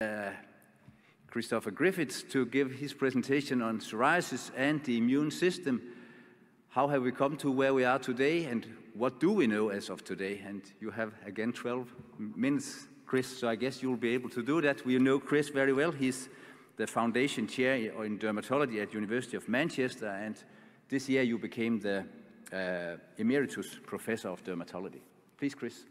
uh, Christopher Griffiths to give his presentation on psoriasis and the immune system. How have we come to where we are today and what do we know as of today? And you have again 12 minutes, Chris, so I guess you'll be able to do that. We know Chris very well. He's the foundation chair in dermatology at University of Manchester and this year you became the uh, emeritus professor of dermatology. Please, Chris.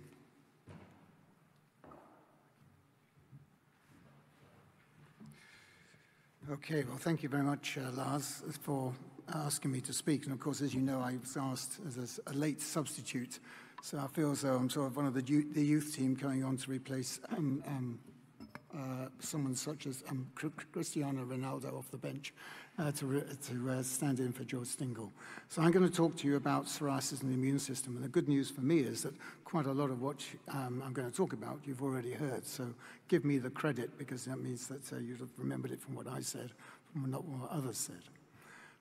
Okay, well, thank you very much, uh, Lars, for asking me to speak. And of course, as you know, I was asked as a, a late substitute, so I feel as though I'm sort of one of the, the youth team coming on to replace um, um, uh, someone such as um, Cristiano Ronaldo off the bench uh, to, to uh, stand in for George Stingl. So I'm going to talk to you about psoriasis and the immune system. And the good news for me is that quite a lot of what um, I'm going to talk about you've already heard. So give me the credit because that means that uh, you've remembered it from what I said, from not what others said.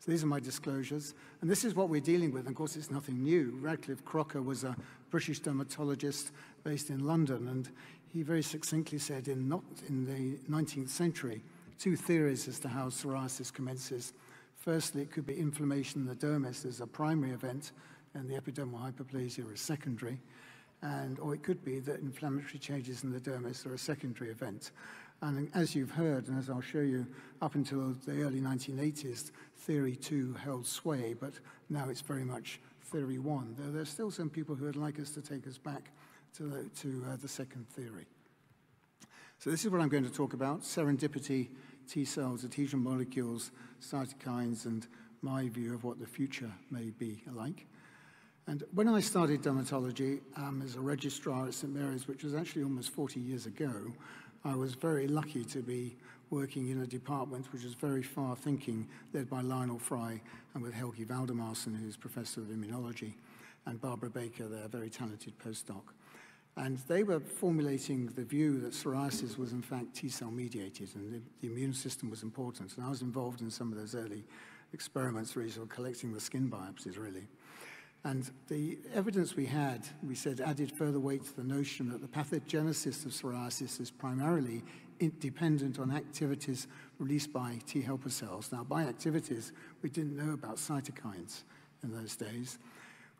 So these are my disclosures. And this is what we're dealing with. And of course, it's nothing new. Radcliffe Crocker was a British dermatologist based in London. And he very succinctly said in, not in the 19th century, two theories as to how psoriasis commences. Firstly, it could be inflammation in the dermis as a primary event and the epidermal hyperplasia is secondary. And, or it could be that inflammatory changes in the dermis are a secondary event. And as you've heard, and as I'll show you, up until the early 1980s, theory two held sway, but now it's very much theory one. There, there's still some people who would like us to take us back to the, to, uh, the second theory. So this is what I'm going to talk about, serendipity, T cells, adhesion molecules, cytokines, and my view of what the future may be like. And when I started dermatology um, as a registrar at St Mary's, which was actually almost 40 years ago, I was very lucky to be working in a department which was very far thinking, led by Lionel Fry and with Helgi Valdimarsson, who's professor of immunology, and Barbara Baker, their very talented postdoc. And they were formulating the view that psoriasis was in fact T-cell mediated and the, the, immune system was important. And I was involved in some of those early experiments really sort of collecting the skin biopsies really. And the evidence we had, we said, added further weight to the notion that the pathogenesis of psoriasis is primarily dependent on activities released by T helper cells. Now, by activities, we didn't know about cytokines in those days.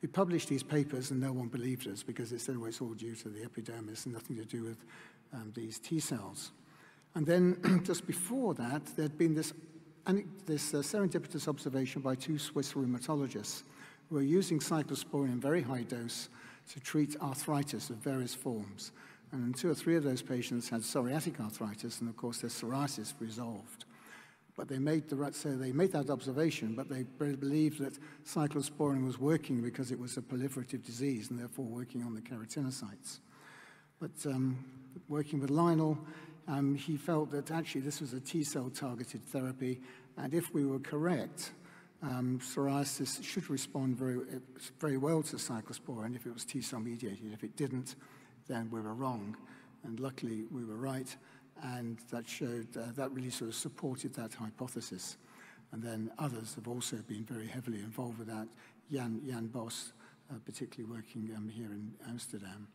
We published these papers and no one believed us because it said, well, it's all due to the epidermis and nothing to do with um, these T cells. And then just before that, there'd been this, this uh, serendipitous observation by two Swiss rheumatologists who were using cyclosporin in very high dose to treat arthritis of various forms. And two or three of those patients had psoriatic arthritis, and of course their psoriasis resolved. But they made the so they made that observation, but they believed that cyclosporin was working because it was a proliferative disease and therefore working on the keratinocytes. But um, working with Lionel, um, he felt that actually this was a T-cell targeted therapy, and if we were correct, um, psoriasis should respond very, very well to cyclosporin if it was T-cell mediated. If it didn't, then we were wrong. And luckily, we were right and that showed, uh, that really sort of supported that hypothesis. And then others have also been very heavily involved with that. Jan, Jan Bos, uh, particularly working um, here in Amsterdam.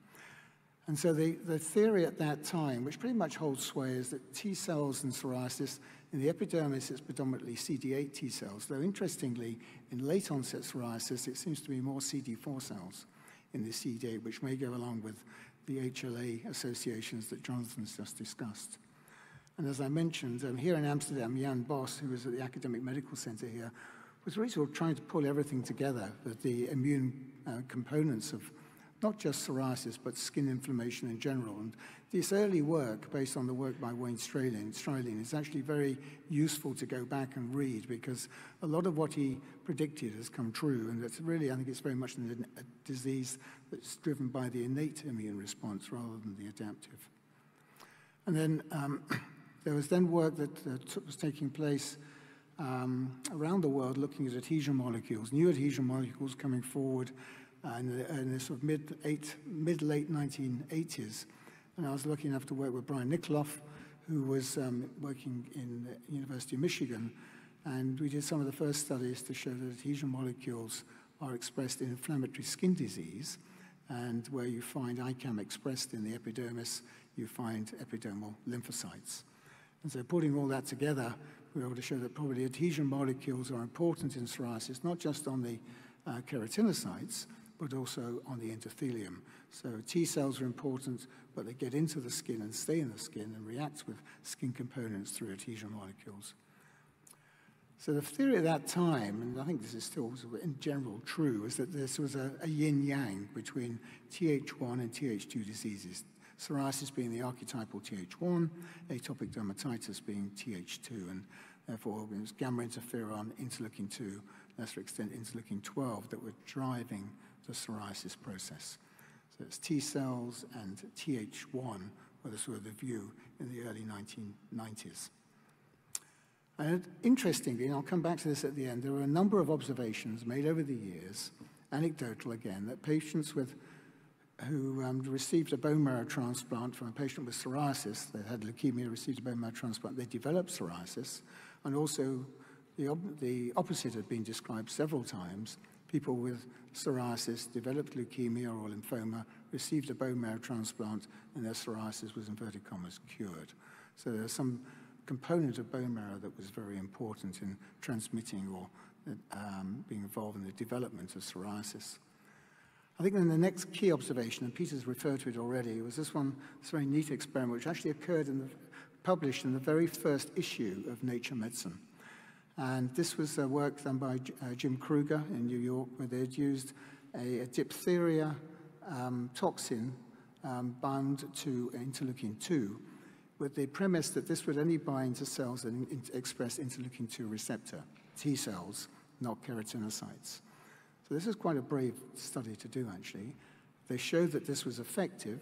And so the, the theory at that time, which pretty much holds sway, is that T cells in psoriasis, in the epidermis, it's predominantly CD8 T cells, though interestingly, in late onset psoriasis, it seems to be more CD4 cells in the CD8, which may go along with the HLA associations that Jonathan's just discussed. And as I mentioned, um, here in Amsterdam, Jan Bos, who was at the Academic Medical Center here, was really sort of trying to pull everything together, with the immune uh, components of not just psoriasis, but skin inflammation in general. And this early work, based on the work by Wayne Streilein, Streilein is actually very useful to go back and read because a lot of what he predicted has come true. And it's really, I think it's very much a disease that's driven by the innate immune response rather than the adaptive. And then um, there was then work that uh, was taking place um, around the world looking at adhesion molecules, new adhesion molecules coming forward in the, in the sort of mid, eight, mid late 1980s. And I was lucky enough to work with Brian Nickoloff, who was um, working in the University of Michigan. And we did some of the first studies to show that adhesion molecules are expressed in inflammatory skin disease. and where you find ICAM expressed in the epidermis, you find epidermal lymphocytes. And so putting all that together, we were able to show that probably adhesion molecules are important in psoriasis, not just on the uh, keratinocytes, but also on the endothelium. So T cells are important, but they get into the skin and stay in the skin and react with skin components through adhesion molecules. So the theory at that time, and I think this is still in general true, is that this was a, a yin-yang between Th1 and Th2 diseases. Psoriasis being the archetypal Th1, atopic dermatitis being Th2, and therefore it was gamma interferon, interleukin-2, lesser extent interleukin-12 that were driving the psoriasis process. So it's T cells and Th1 were the sort of the view in the early 1990s. And interestingly, and I'll come back to this at the end, there were a number of observations made over the years, anecdotal again, that patients with who um, received a bone marrow transplant from a patient with psoriasis, they had leukemia, received a bone marrow transplant, they developed psoriasis, and also the, the opposite had been described several times. People with psoriasis developed leukemia or lymphoma, received a bone marrow transplant, and their psoriasis was, inverted commas, cured. So there's some component of bone marrow that was very important in transmitting or um, being involved in the development of psoriasis. I think then the next key observation, and Peter's referred to it already, was this one, this very neat experiment, which actually occurred the, published in the very first issue of Nature Medicine. And this was a work done by uh, Jim Krueger in New York, where they had used a, a diphtheria um, toxin um, bound to interleukin-2, with the premise that this would only bind to cells that in, express interleukin-2 receptor, T cells, not keratinocytes. So this is quite a brave study to do, actually. They showed that this was effective,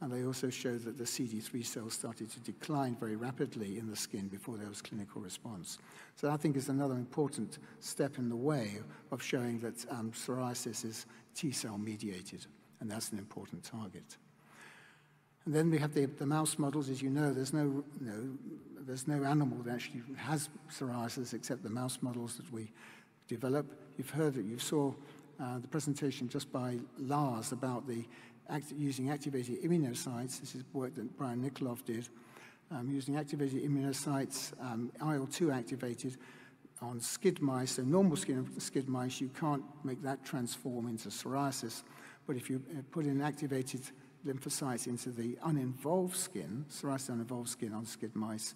and they also showed that the CD3 cells started to decline very rapidly in the skin before there was clinical response. So I think is another important step in the way of showing that um, psoriasis is T-cell mediated, and that's an important target. And then we have the, the mouse models. As you know, there's no, there's no animal that actually has psoriasis except the mouse models that we develop. You've heard it. you saw uh, the presentation just by Lars about the act using activated immunocytes. This is work that Brian Nickoloff did. Um, using activated immunocytes, um, IL-2 activated on SCID mice, so normal skin of SCID mice, you can't make that transform into psoriasis. But if you uh, put in activated lymphocytes into the uninvolved skin, psoriasis uninvolved skin on SCID mice,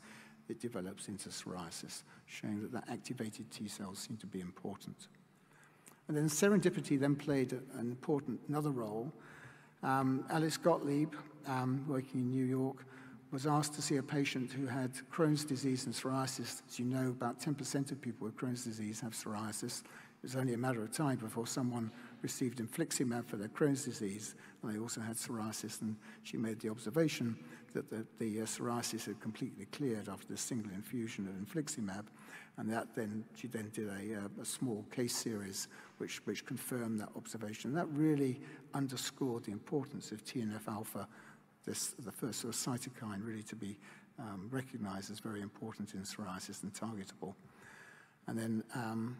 it develops into psoriasis, showing that the activated T cells seem to be important. And then serendipity then played an important another role. Um, Alice Gottlieb, um, working in New York, was asked to see a patient who had Crohn's disease and psoriasis. As you know, about 10% of people with Crohn's disease have psoriasis. It was only a matter of time before someone received infliximab for their Crohn's disease, and they also had psoriasis, and she made the observation that the, the uh, psoriasis had completely cleared after the single infusion of infliximab, and that then she then did a, uh, a small case series which, which confirmed that observation. And that really underscored the importance of TNF-alpha, this, the first sort of cytokine really to be um, recognized as very important in psoriasis and targetable. And then um,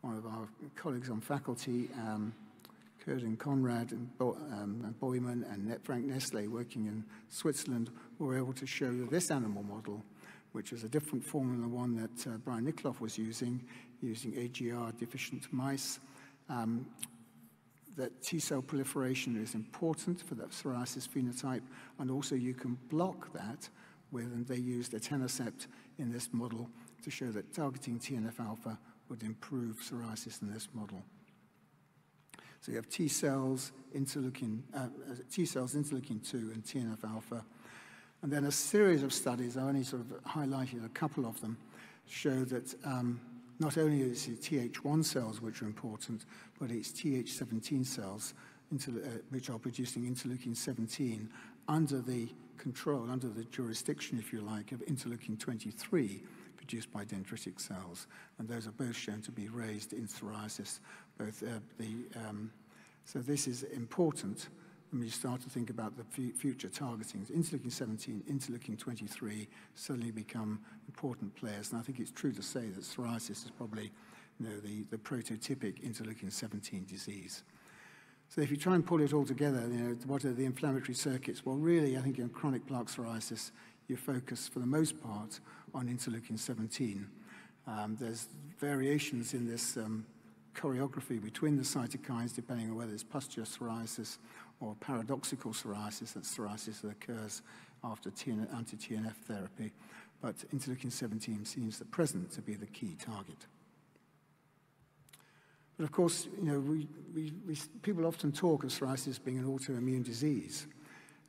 one of our colleagues on faculty, um, Curdin Conrad and, Bo um, and Boyman and Frank Nestle working in Switzerland were able to show this animal model, which is a different formula than the one that uh, Brian Nickoloff was using, using AGR deficient mice. Um, that T-cell proliferation is important for that psoriasis phenotype, and also you can block that with, and they used etanercept in this model to show that targeting TNF-alpha would improve psoriasis in this model. So you have T cells, interleukin, uh, uh T cells, interleukin 2, and TNF alpha. And then a series of studies, I only sort of highlighted a couple of them, show that um, not only is it Th1 cells which are important, but it's Th17 cells uh, which are producing interleukin 17 under the control, under the jurisdiction, if you like, of interleukin 23, produced by dendritic cells, and those are both shown to be raised in psoriasis. Both uh, the, um, so this is important when you start to think about the future targeting. Interleukin 17, interleukin 23 suddenly become important players, and I think it's true to say that psoriasis is probably you know, the, the prototypic interleukin 17 disease. So if you try and pull it all together, you know, what are the inflammatory circuits? Well, really, I think in chronic plaque psoriasis, you focus for the most part on interleukin-17. Um, there's variations in this um, choreography between the cytokines, depending on whether it's pustular psoriasis or paradoxical psoriasis, that's psoriasis that occurs after anti-TNF therapy. But interleukin-17 seems at present to be the key target. But of course, you know, we, we, we, people often talk of psoriasis being an autoimmune disease.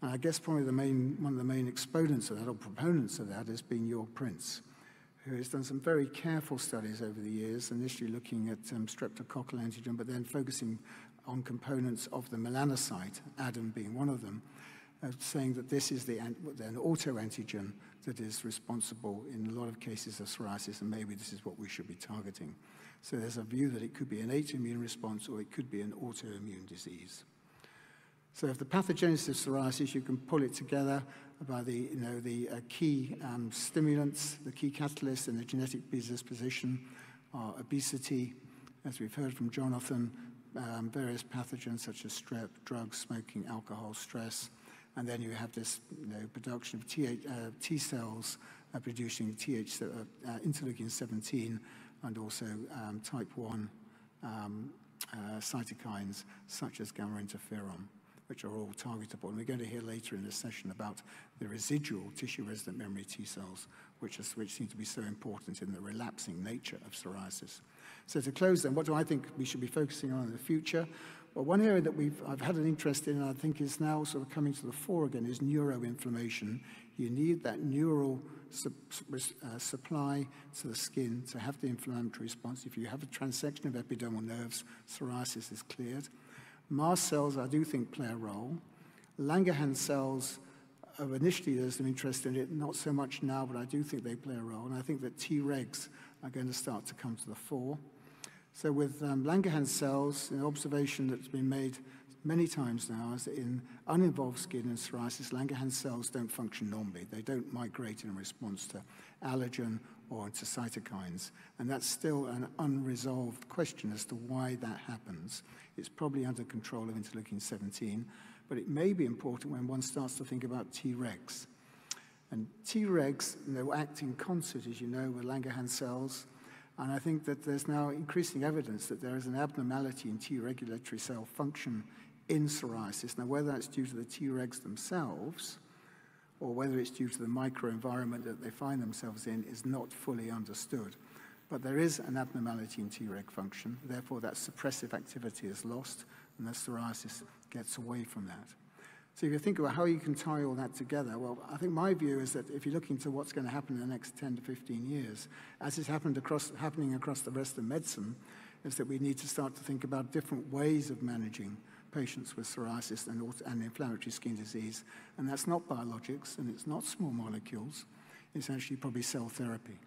And I guess probably the main, one of the main exponents of that, or proponents of that, has been Jörg Prinz, who has done some very careful studies over the years, initially looking at um, streptococcal antigen, but then focusing on components of the melanocyte, ADAM being one of them, uh, saying that this is the, an autoantigen that is responsible in a lot of cases of psoriasis, and maybe this is what we should be targeting. So there's a view that it could be an immune response or it could be an autoimmune disease. So if the pathogenesis of psoriasis, you can pull it together by the, you know, the uh, key um, stimulants, the key catalysts in the genetic predisposition are obesity, as we've heard from Jonathan, um, various pathogens such as strep, drugs, smoking, alcohol, stress, and then you have this you know, production of T, uh, T cells uh, producing TH, uh, uh, interleukin-17, and also um, type 1 um, uh, cytokines such as gamma interferon, which are all targetable. And we're going to hear later in this session about the residual tissue-resident memory T cells, which, is, which seem to be so important in the relapsing nature of psoriasis. So to close then, what do I think we should be focusing on in the future? Well, one area that we've, I've had an interest in, and I think is now sort of coming to the fore again, is neuroinflammation. You need that neural su uh, supply to the skin to have the inflammatory response. If you have a transection of epidermal nerves, psoriasis is cleared. Mast cells, I do think, play a role. Langerhans cells, uh, initially there's some interest in it, not so much now, but I do think they play a role. And I think that Tregs are going to start to come to the fore. So with um, Langerhans cells, an observation that's been made many times now is that in uninvolved skin and psoriasis, Langerhans cells don't function normally. They don't migrate in response to allergen or to cytokines. And that's still an unresolved question as to why that happens. It's probably under control of interleukin-17, but it may be important when one starts to think about Tregs. And Tregs, you know, act in concert, as you know, with Langerhans cells, and I think that there's now increasing evidence that there is an abnormality in T regulatory cell function in psoriasis. Now, whether that's due to the Tregs themselves or whether it's due to the microenvironment that they find themselves in is not fully understood. But there is an abnormality in Treg function, therefore that suppressive activity is lost and the psoriasis gets away from that. So if you think about how you can tie all that together, well, I think my view is that if you're looking to what's going to happen in the next 10 to 15 years, as is happened across, happening across the rest of medicine, is that we need to start to think about different ways of managing patients with psoriasis and, and inflammatory skin disease. And that's not biologics and it's not small molecules. It's actually probably cell therapy.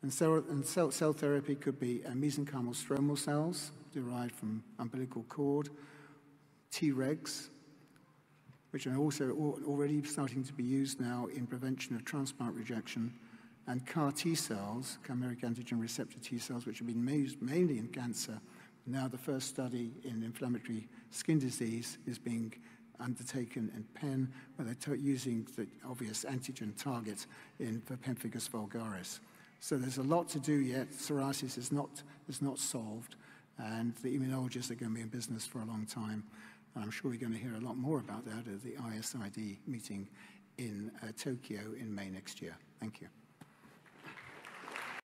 And cell, and cell, cell therapy could be uh, mesenchymal stromal cells derived from umbilical cord, Tregs, which are also already starting to be used now in prevention of transplant rejection, and CAR T cells, chimeric antigen receptor T cells, which have been used mainly in cancer. Now the first study in inflammatory skin disease is being undertaken in Penn, where they're using the obvious antigen target in for pemphigus vulgaris. So there's a lot to do yet. Psoriasis is not, is not solved, and the immunologists are going to be in business for a long time. I'm sure we're going to hear a lot more about that at the ISID meeting in uh, Tokyo in May next year. Thank you.